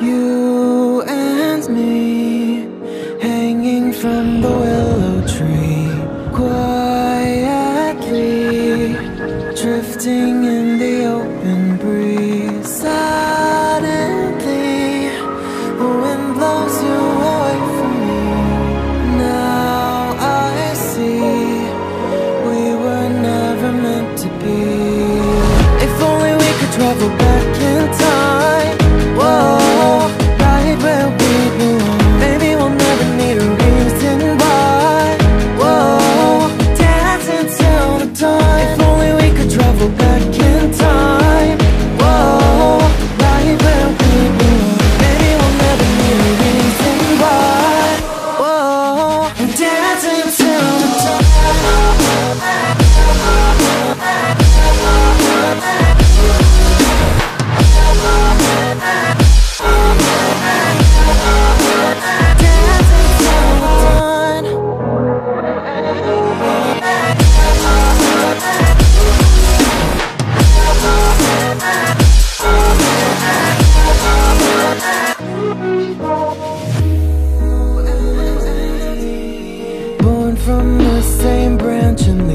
You and me Hanging from the willow tree Quietly Drifting in the open breeze. Suddenly The wind blows you from mention